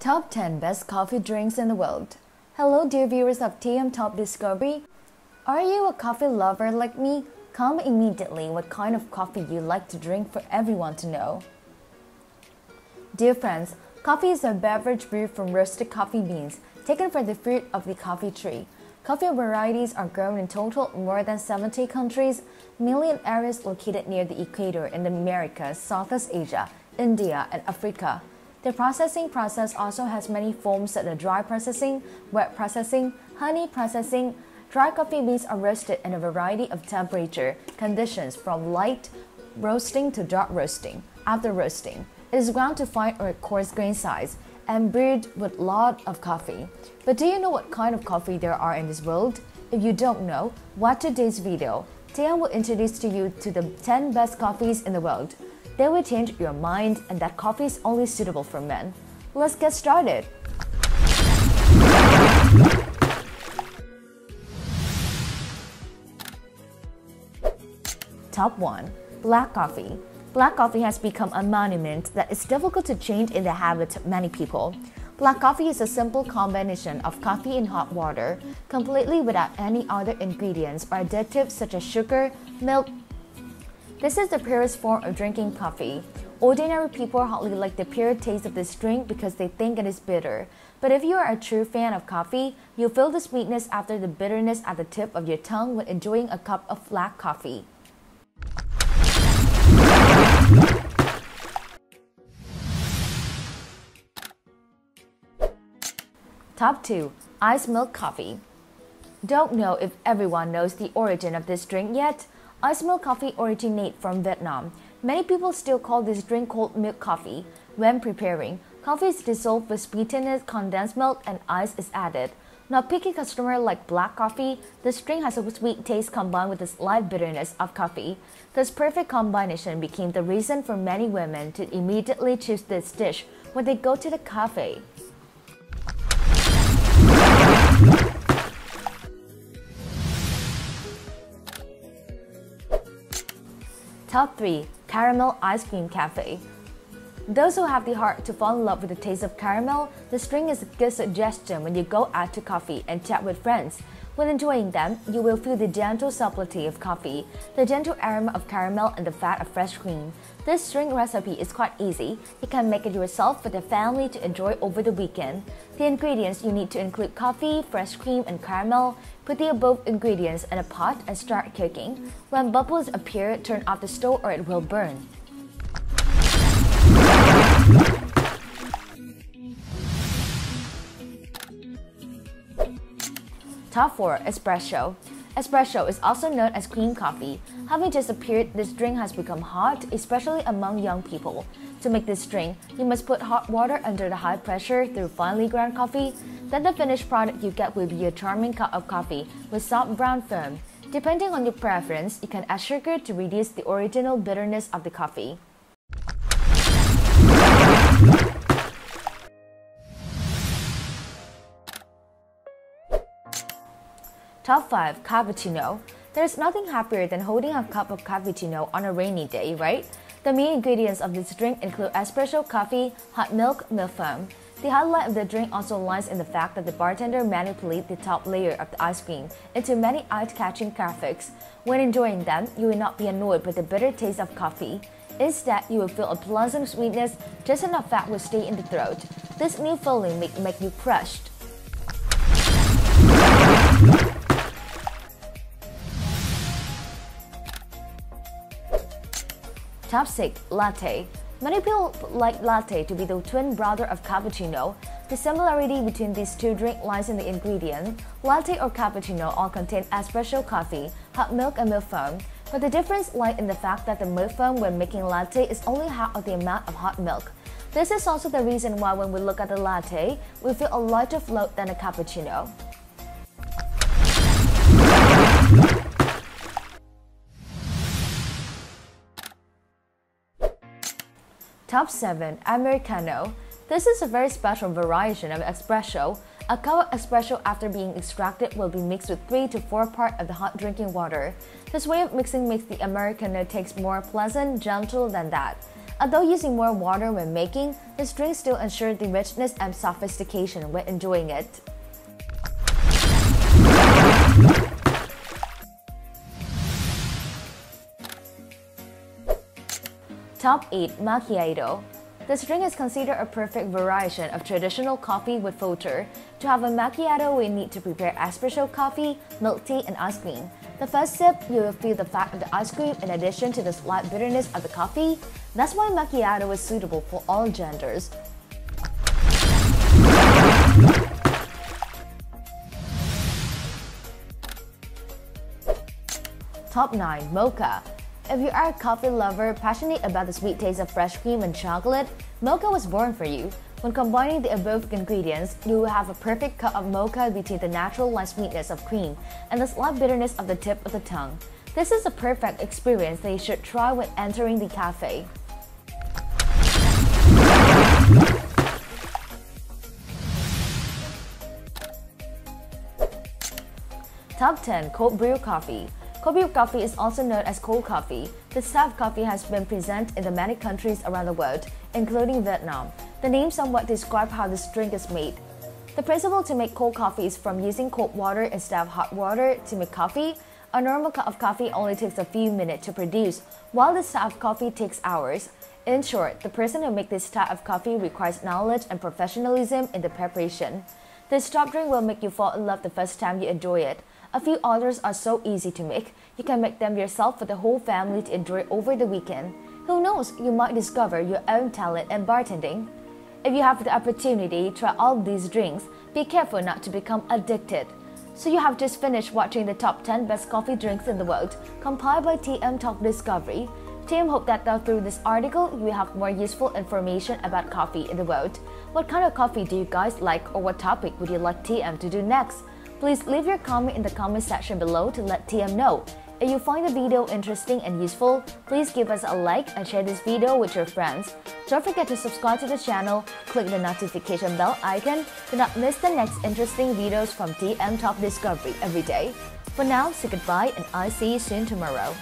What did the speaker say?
Top 10 Best Coffee Drinks in the World. Hello, dear viewers of TM Top Discovery. Are you a coffee lover like me? Comment immediately what kind of coffee you like to drink for everyone to know. Dear friends, coffee is a beverage brewed from roasted coffee beans taken from the fruit of the coffee tree. Coffee varieties are grown in total more than 70 countries, mainly in areas located near the equator in the Americas, Southeast Asia, India, and Africa. The processing process also has many forms such as dry processing, wet processing, honey processing. Dry coffee beans are roasted in a variety of temperature conditions from light roasting to dark roasting. After roasting, it is ground to fine or coarse grain size and brewed with a lot of coffee. But do you know what kind of coffee there are in this world? If you don't know, watch today's video. TM will introduce to you to the 10 best coffees in the world. They will change your mind and that coffee is only suitable for men. Let's get started. Top 1 Black Coffee. Black coffee has become a monument that is difficult to change in the habits of many people. Black coffee is a simple combination of coffee and hot water, completely without any other ingredients or additives such as sugar, milk, this is the purest form of drinking coffee. Ordinary people hardly like the pure taste of this drink because they think it is bitter. But if you are a true fan of coffee, you'll feel the sweetness after the bitterness at the tip of your tongue when enjoying a cup of black coffee. Top 2 Ice Milk Coffee. Don't know if everyone knows the origin of this drink yet. Ice milk coffee originates from Vietnam. Many people still call this drink cold milk coffee. When preparing, coffee is dissolved with sweetened condensed milk and ice is added. Not picky customer like black coffee, this drink has a sweet taste combined with the slight bitterness of coffee. This perfect combination became the reason for many women to immediately choose this dish when they go to the cafe. Top 3 Caramel Ice Cream Cafe. Those who have the heart to fall in love with the taste of caramel, the string is a good suggestion when you go out to coffee and chat with friends. When enjoying them, you will feel the gentle subtlety of coffee, the gentle aroma of caramel, and the fat of fresh cream. This drink recipe is quite easy. You can make it yourself for the family to enjoy over the weekend. The ingredients you need to include coffee, fresh cream, and caramel. Put the above ingredients in a pot and start cooking. When bubbles appear, turn off the stove or it will burn. Top 4 Espresso Espresso is also known as cream coffee. Having just appeared, this drink has become hot, especially among young people. To make this drink, you must put hot water under the high pressure through finely ground coffee. Then the finished product you get will be a charming cup of coffee with soft brown foam. Depending on your preference, you can add sugar to reduce the original bitterness of the coffee. Top 5 Cappuccino. There's nothing happier than holding a cup of cappuccino on a rainy day, right? The main ingredients of this drink include espresso coffee, hot milk, milk foam. The highlight of the drink also lies in the fact that the bartender manipulates the top layer of the ice cream into many eye-catching graphics. When enjoying them, you will not be annoyed by the bitter taste of coffee. Instead, you will feel a pleasant sweetness, just enough fat will stay in the throat. This new feeling may make you crushed. Top 6 Latte. Many people like latte to be the twin brother of cappuccino. The similarity between these two drinks lies in the ingredient. Latte or cappuccino all contain espresso coffee, hot milk, and milk foam. But the difference lies in the fact that the milk foam when making latte is only half of the amount of hot milk. This is also the reason why when we look at the latte, we feel a lighter float than a cappuccino. Top 7 Americano. This is a very special variation of espresso. A cup of espresso after being extracted will be mixed with 3 to 4 parts of the hot drinking water. This way of mixing makes the Americano taste more pleasant, gentle than that. Although using more water when making, this drink still ensures the richness and sophistication when enjoying it. Top 8 Macchiato This drink is considered a perfect variation of traditional coffee with filter. To have a macchiato, we need to prepare espresso coffee, milk tea, and ice cream. The first sip, you will feel the fat of the ice cream in addition to the slight bitterness of the coffee. That's why macchiato is suitable for all genders. Top 9 Mocha if you are a coffee lover passionate about the sweet taste of fresh cream and chocolate, mocha was born for you. When combining the above ingredients, you will have a perfect cup of mocha between the natural light sweetness of cream and the slight bitterness of the tip of the tongue. This is a perfect experience that you should try when entering the cafe. Top 10 Cold Brew Coffee Brew coffee is also known as cold coffee. Type of coffee has been present in the many countries around the world, including Vietnam. The name somewhat describes how this drink is made. The principle to make cold coffee is from using cold water instead of hot water to make coffee. A normal cup of coffee only takes a few minutes to produce, while type of coffee takes hours. In short, the person who makes this type of coffee requires knowledge and professionalism in the preparation. This top drink will make you fall in love the first time you enjoy it. A few others are so easy to make, you can make them yourself for the whole family to enjoy over the weekend. Who knows, you might discover your own talent in bartending. If you have the opportunity to try all these drinks, be careful not to become addicted. So you have just finished watching the top 10 best coffee drinks in the world, compiled by TM Top Discovery. TM hope that uh, through this article, you have more useful information about coffee in the world. What kind of coffee do you guys like or what topic would you like TM to do next? Please leave your comment in the comment section below to let TM know. If you find the video interesting and useful, please give us a like and share this video with your friends. Don't forget to subscribe to the channel, click the notification bell icon to not miss the next interesting videos from TM Top Discovery every day. For now, say goodbye and I'll see you soon tomorrow.